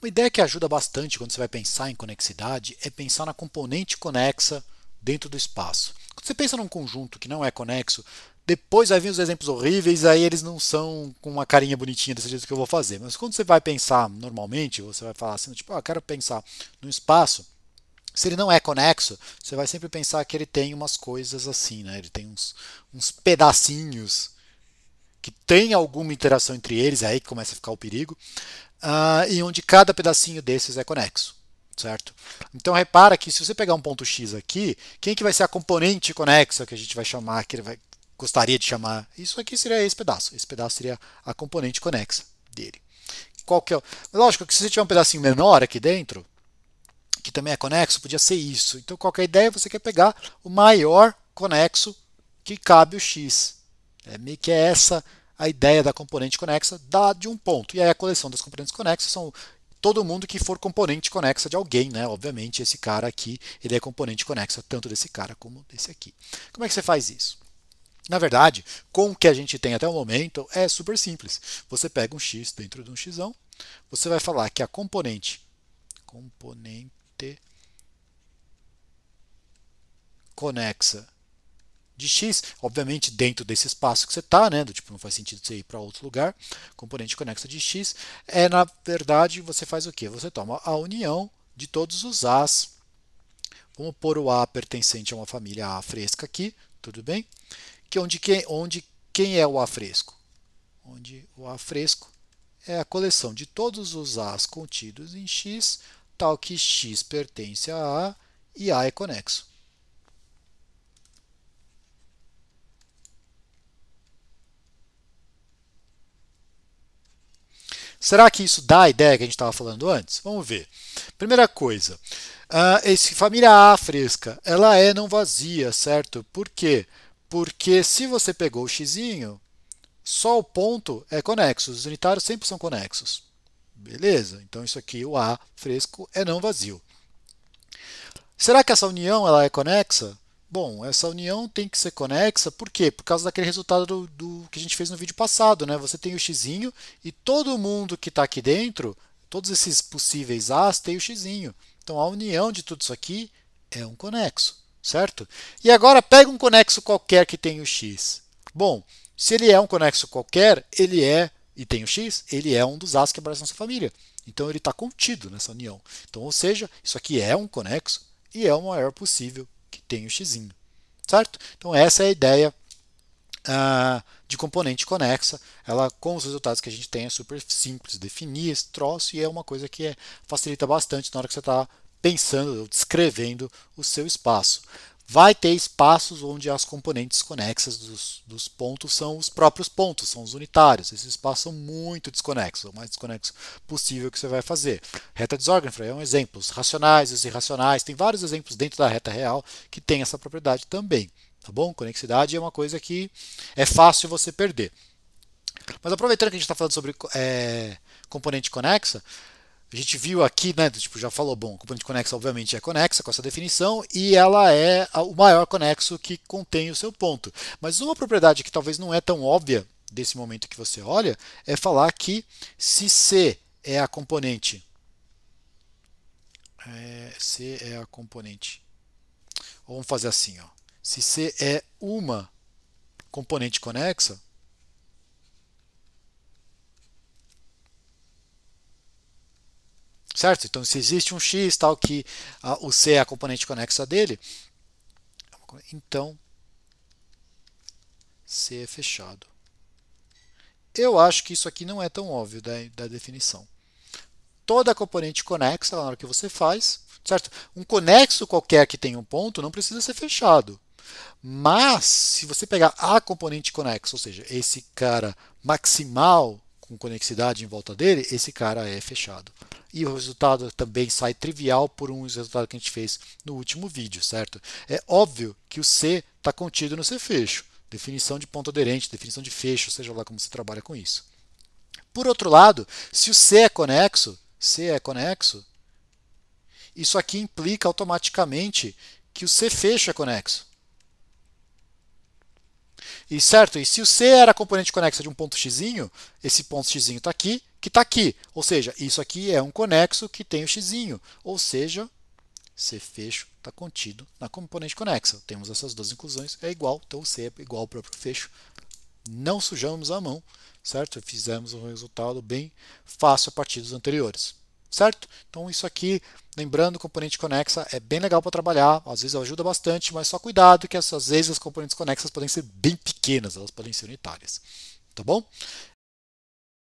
Uma ideia que ajuda bastante quando você vai pensar em conexidade é pensar na componente conexa dentro do espaço. Quando você pensa num conjunto que não é conexo, depois vai vir os exemplos horríveis, aí eles não são com uma carinha bonitinha desse jeito que eu vou fazer. Mas quando você vai pensar normalmente, você vai falar assim, tipo, ah, quero pensar no espaço, se ele não é conexo, você vai sempre pensar que ele tem umas coisas assim, né? Ele tem uns, uns pedacinhos que tem alguma interação entre eles, é aí que começa a ficar o perigo, uh, e onde cada pedacinho desses é conexo, certo? Então repara que se você pegar um ponto X aqui, quem que vai ser a componente conexa que a gente vai chamar, que ele vai, gostaria de chamar? Isso aqui seria esse pedaço, esse pedaço seria a componente conexa dele. Qual que é? Lógico que se você tiver um pedacinho menor aqui dentro, que também é conexo, podia ser isso. Então qualquer ideia você quer pegar o maior conexo que cabe o X. É meio que é essa a ideia da componente conexa da, de um ponto. E aí a coleção das componentes conexas são todo mundo que for componente conexa de alguém, né? Obviamente esse cara aqui, ele é componente conexa tanto desse cara como desse aqui. Como é que você faz isso? Na verdade, com o que a gente tem até o momento, é super simples. Você pega um x dentro de um x, você vai falar que a componente componente conexa de x, obviamente dentro desse espaço que você está, né, do tipo não faz sentido você ir para outro lugar, componente conexa de x, é na verdade você faz o que? Você toma a união de todos os a's, vamos pôr o a pertencente a uma família a fresca aqui, tudo bem? Que onde, quem, onde quem é o a fresco? Onde o a fresco é a coleção de todos os a's contidos em x, tal que x pertence a a e a é conexo. Será que isso dá a ideia que a gente estava falando antes? Vamos ver. Primeira coisa, uh, esse família A fresca, ela é não vazia, certo? Por quê? Porque se você pegou o x, só o ponto é conexo. Os unitários sempre são conexos. Beleza? Então isso aqui, o A fresco, é não vazio. Será que essa união ela é conexa? Bom, essa união tem que ser conexa, por quê? Por causa daquele resultado do, do que a gente fez no vídeo passado, né? Você tem o x e todo mundo que está aqui dentro, todos esses possíveis a's, tem o x. Então a união de tudo isso aqui é um conexo, certo? E agora pega um conexo qualquer que tem o x. Bom, se ele é um conexo qualquer, ele é, e tem o x, ele é um dos a's que na sua família. Então ele está contido nessa união. Então, ou seja, isso aqui é um conexo e é o maior possível tem o x. Certo? Então, essa é a ideia uh, de componente conexa. Ela, com os resultados que a gente tem, é super simples. Definir esse troço e é uma coisa que é, facilita bastante na hora que você está pensando ou descrevendo o seu espaço vai ter espaços onde as componentes conexas dos, dos, pontos são os próprios pontos, são os unitários. Esses espaços são muito desconexos, o mais desconexo possível que você vai fazer. Reta Sorgenfrey é um exemplo. Os racionais, os irracionais, tem vários exemplos dentro da reta real que tem essa propriedade também. Tá bom? Conexidade é uma coisa que é fácil você perder. Mas aproveitando que a gente está falando sobre é, componente conexa, a gente viu aqui, né, tipo, já falou, bom, componente conexa obviamente é conexa com essa definição e ela é o maior conexo que contém o seu ponto. Mas uma propriedade que talvez não é tão óbvia desse momento que você olha é falar que se C é a componente é, C é a componente. Vamos fazer assim, ó. Se C é uma componente conexa, certo? Então, se existe um x tal que a, o c é a componente conexa dele, então c é fechado. Eu acho que isso aqui não é tão óbvio da, da definição. Toda componente conexa, na hora que você faz, certo? Um conexo qualquer que tenha um ponto não precisa ser fechado. Mas, se você pegar a componente conexa, ou seja, esse cara maximal com conexidade em volta dele, esse cara é fechado e o resultado também sai trivial por um resultado que a gente fez no último vídeo, certo? É óbvio que o C está contido no C fecho, definição de ponto aderente, definição de fecho, seja lá como você trabalha com isso. Por outro lado, se o C é conexo, C é conexo, isso aqui implica automaticamente que o C fecho é conexo. E certo, e se o C era componente conexa de um ponto x, esse ponto x está aqui, que está aqui. Ou seja, isso aqui é um conexo que tem o x, ou seja, C fecho está contido na componente conexa. Temos essas duas inclusões, é igual, então C é igual ao próprio fecho. Não sujamos a mão, certo? Fizemos um resultado bem fácil a partir dos anteriores, certo? Então isso aqui, lembrando, componente conexa é bem legal para trabalhar, às vezes ajuda bastante, mas só cuidado que às vezes as componentes conexas podem ser bem pequenas, elas podem ser unitárias. Tá bom?